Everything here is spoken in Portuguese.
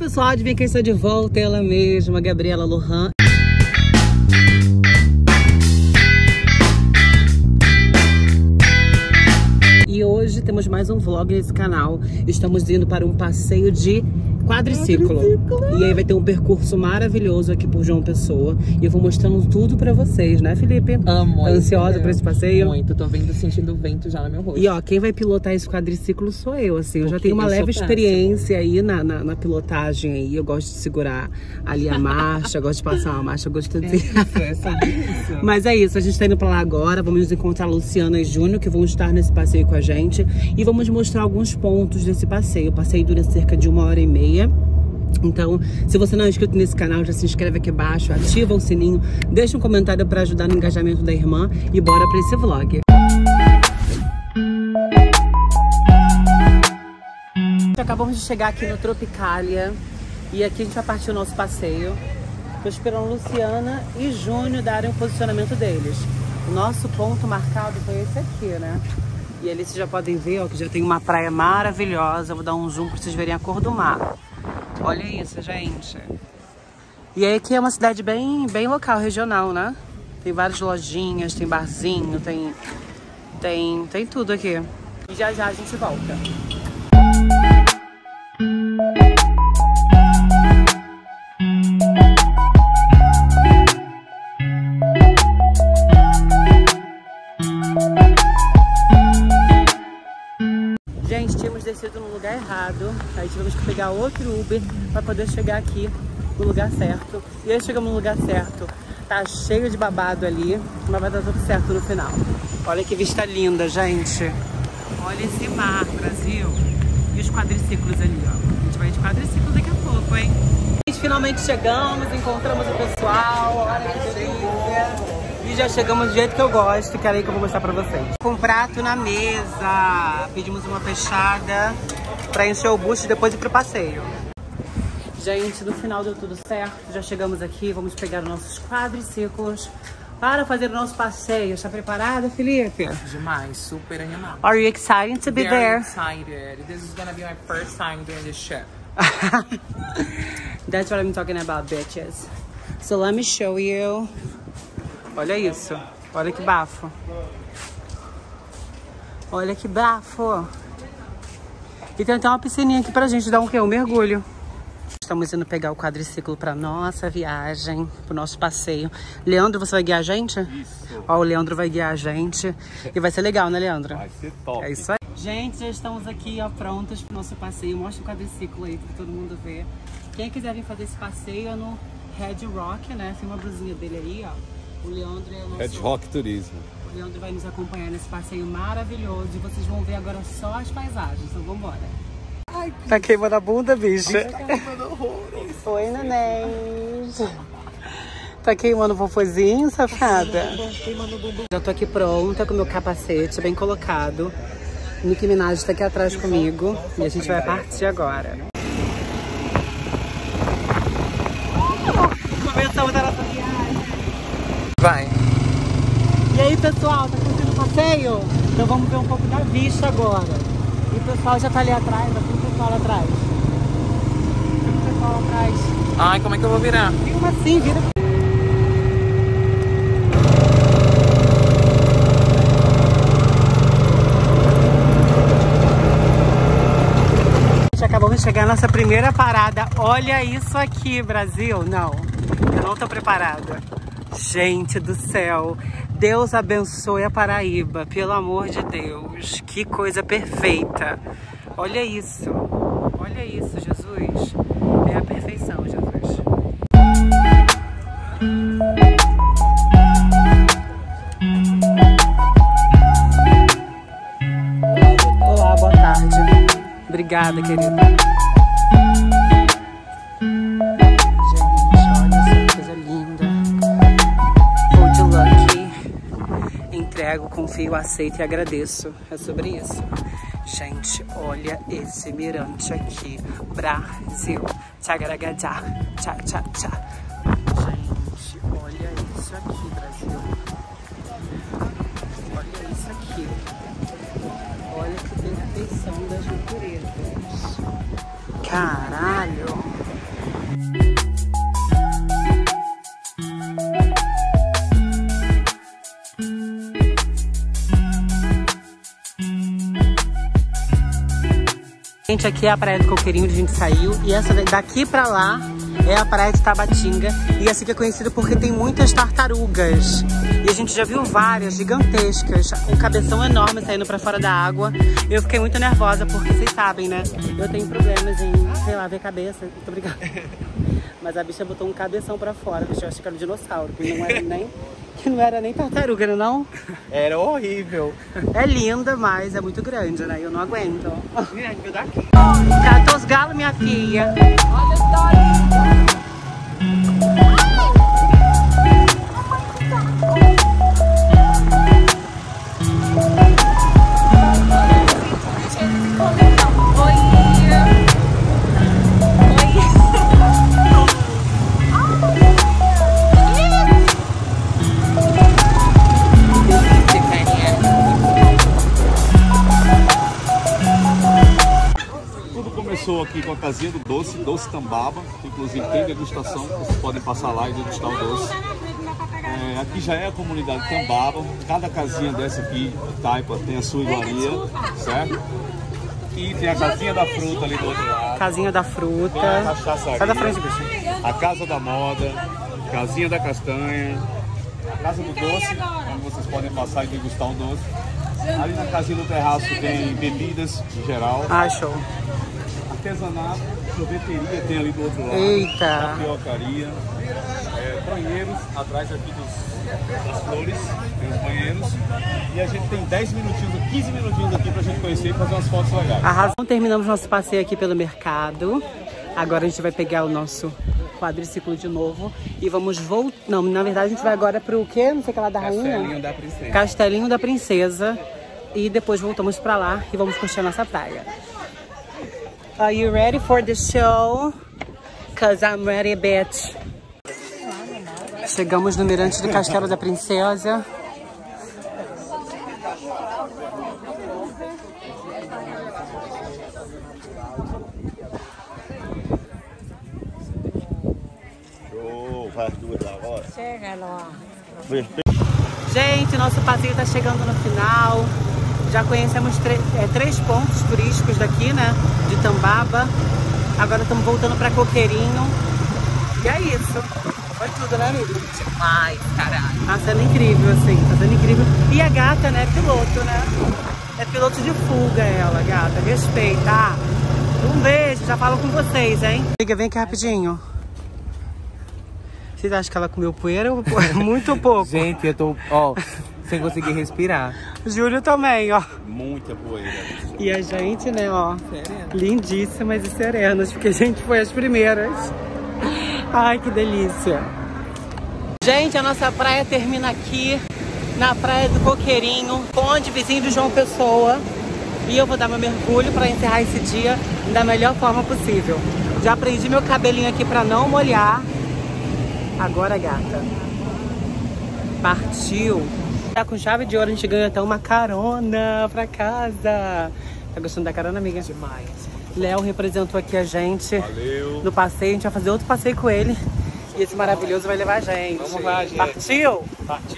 pessoal, adivinha quem está de volta? Ela mesma, Gabriela Lohan. E hoje temos mais um vlog nesse canal. Estamos indo para um passeio de quadriciclo. E aí vai ter um percurso maravilhoso aqui por João Pessoa. E eu vou mostrando tudo pra vocês, né, Felipe? Amo. Tá ansiosa pra esse passeio? Muito, tô vendo, sentindo o vento já no meu rosto. E ó, quem vai pilotar esse quadriciclo sou eu, assim. Eu já Porque tenho uma leve experiência aí na, na, na pilotagem aí. Eu gosto de segurar ali a marcha, gosto de passar uma marcha, gosto de... é sobre isso. Mas é isso, a gente tá indo pra lá agora. Vamos encontrar Luciana e Júnior, que vão estar nesse passeio com a gente. E vamos mostrar alguns pontos desse passeio. O passeio dura cerca de uma hora e meia. Então, se você não é inscrito nesse canal, já se inscreve aqui embaixo, ativa o sininho, deixa um comentário pra ajudar no engajamento da irmã e bora pra esse vlog. Acabamos de chegar aqui no Tropicália e aqui a gente vai partir o nosso passeio. Tô esperando Luciana e Júnior darem o posicionamento deles. O nosso ponto marcado foi esse aqui, né? E ali vocês já podem ver, ó, que já tem uma praia maravilhosa. Vou dar um zoom pra vocês verem a cor do mar. Olha isso, gente. E aí aqui é uma cidade bem, bem local, regional, né? Tem várias lojinhas, tem barzinho, tem, tem, tem tudo aqui. E já já a gente volta. Tínhamos descido no lugar errado. Aí tivemos que pegar outro Uber para poder chegar aqui no lugar certo. E aí chegamos no lugar certo. Tá cheio de babado ali, mas vai dar tudo certo no final. Olha que vista linda, gente. Olha esse mar, Brasil. E os quadriciclos ali, ó. A gente vai de quadriciclo daqui a pouco, hein? Gente, finalmente chegamos, encontramos o pessoal. Olha que. Já chegamos do jeito que eu gosto, que é aí que eu vou mostrar pra vocês. Com prato na mesa. Pedimos uma fechada pra encher o bucho e depois ir pro passeio. Gente, no final deu tudo certo. Já chegamos aqui, vamos pegar os nossos quadriciclos para fazer o nosso passeio. Está preparada, Felipe? Demais, super animado. Are you excited to be Very there? excited. This is gonna be my first time doing this trip. That's what I'm talking about, bitches. So let me show you. Olha isso. Olha que bafo. Olha que bafo. E tem até uma piscininha aqui pra gente dar um quê? Um mergulho. Estamos indo pegar o quadriciclo pra nossa viagem, pro nosso passeio. Leandro, você vai guiar a gente? Isso. Ó, o Leandro vai guiar a gente. E vai ser legal, né, Leandro? Vai ser top. É isso aí. Gente, já estamos aqui, ó, prontos pro nosso passeio. Mostra o quadriciclo aí pra todo mundo ver. Quem quiser vir fazer esse passeio é no Red Rock, né? Filma a blusinha dele aí, ó. O Leandro é o nosso... Red Rock Turismo. O Leandro vai nos acompanhar nesse passeio maravilhoso. E vocês vão ver agora só as paisagens. Então vambora. tá queimando a bunda, bicha? Oi, neném. Tá queimando o popozinho, safada? Já tô aqui pronta com meu capacete bem colocado. Nicki Minaj tá aqui atrás comigo. E a gente vai partir agora. Começamos a nossa viagem. Vai. E aí, pessoal, tá curtindo o passeio? Então vamos ver um pouco da vista agora. E o pessoal já tá ali atrás, ó, tem o pessoal lá atrás. Tem o pessoal lá atrás. Ai, como é que eu vou virar? Filma assim, vira. Acabamos de chegar na nossa primeira parada. Olha isso aqui, Brasil. Não, eu não tô preparada. Gente do céu, Deus abençoe a Paraíba, pelo amor de Deus. Que coisa perfeita. Olha isso. Olha isso, Jesus. É a perfeição, Jesus. Olá, boa tarde. Obrigada, querida. Entrego, confio, aceito e agradeço. É sobre isso. Gente, olha esse mirante aqui. Brasil. Tchagaragajá. Tchá, tchá, tchá. Gente, olha isso aqui, Brasil. Olha isso aqui. Olha que perfeição das naturezas. Caralho! Gente, aqui é a praia do Coqueirinho, onde a gente saiu. E essa daqui pra lá é a praia de Tabatinga. E essa aqui é conhecida porque tem muitas tartarugas. E a gente já viu várias, gigantescas. Um cabeção enorme saindo pra fora da água. Eu fiquei muito nervosa, porque vocês sabem, né? Eu tenho problemas em, sei lá, ver cabeça. Muito obrigada. Mas a bicha botou um cabeção pra fora. Eu acho que era um dinossauro, que não era nem, que não, era nem tartaruga, não? Era horrível. É linda, mas é muito grande, né? Eu não aguento. Catou os galos, minha filha. Tudo aqui com a casinha do doce, Doce Tambaba. que Inclusive tem degustação, vocês podem passar lá e degustar o doce. É, aqui já é a comunidade Tambaba. Cada casinha dessa aqui, Taipa, tem a sua iguaria, certo? E tem a casinha da fruta ali do outro lado. Casinha da fruta. Sai da frente, bicho. A Casa da Moda, Casinha da Castanha, a Casa do Doce, onde vocês podem passar e degustar o doce. Ali na casinha do terraço tem bebidas em geral, Ah, show. Artesanato, sorveteria tem ali do outro lado, Eita. tapiocaria, é, banheiros atrás aqui dos, das flores, tem os banheiros. E a gente tem 10 minutinhos, 15 minutinhos aqui pra gente conhecer e fazer umas fotos legais. Arrasou. Terminamos nosso passeio aqui pelo mercado. Agora a gente vai pegar o nosso quadriciclo de novo e vamos voltar. Não, na verdade a gente vai agora pro quê? Não sei o que lá da rainha. da princesa. Castelinho da Princesa. E depois voltamos pra lá e vamos curtir a nossa praia. Are you ready for the show? Cause I'm ready, bitch. Chegamos no mirante do Castelo da Princesa. Show, faz duas agora. Gente, nosso passeio está chegando no final. Já conhecemos é, três pontos turísticos daqui, né? De Tambaba. Agora estamos voltando para Coqueirinho. E é isso. Foi tudo, né, amigo? Demais, caralho. Tá sendo incrível, assim. Tá sendo incrível. E a gata, né? Piloto, né? É piloto de fuga ela, gata. Respeita. Ah, Um beijo. Já falo com vocês, hein? Amiga, vem aqui rapidinho. Vocês acham que ela comeu poeira ou muito pouco? Gente, eu tô, ó, sem conseguir respirar. Júlio também, ó. Muita poeira. E a gente, né, ó, Serena. lindíssimas e serenas, porque a gente foi as primeiras. Ai, que delícia. Gente, a nossa praia termina aqui, na praia do Coqueirinho, onde vizinho do João Pessoa. E eu vou dar meu mergulho para encerrar esse dia da melhor forma possível. Já prendi meu cabelinho aqui para não molhar. Agora, gata. Partiu. Tá com chave de ouro, a gente ganha até uma carona pra casa. Tá gostando da carona, amiga? Demais. Léo representou aqui a gente Valeu. no passeio. A gente vai fazer outro passeio com ele. E esse maravilhoso vai levar a gente. Vamos lá, gente. Partiu? Partiu.